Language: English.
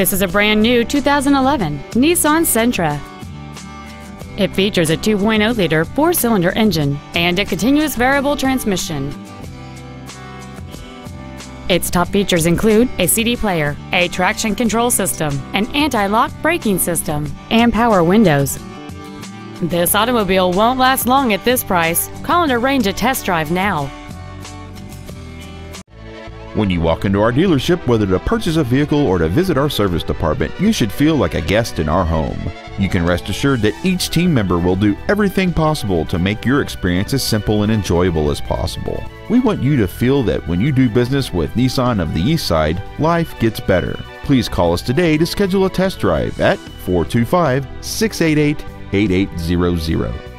This is a brand new 2011 Nissan Sentra. It features a 2.0-liter four-cylinder engine and a continuous variable transmission. Its top features include a CD player, a traction control system, an anti-lock braking system, and power windows. This automobile won't last long at this price. Call and arrange a test drive now. When you walk into our dealership, whether to purchase a vehicle or to visit our service department, you should feel like a guest in our home. You can rest assured that each team member will do everything possible to make your experience as simple and enjoyable as possible. We want you to feel that when you do business with Nissan of the East Side, life gets better. Please call us today to schedule a test drive at 425 688 8800.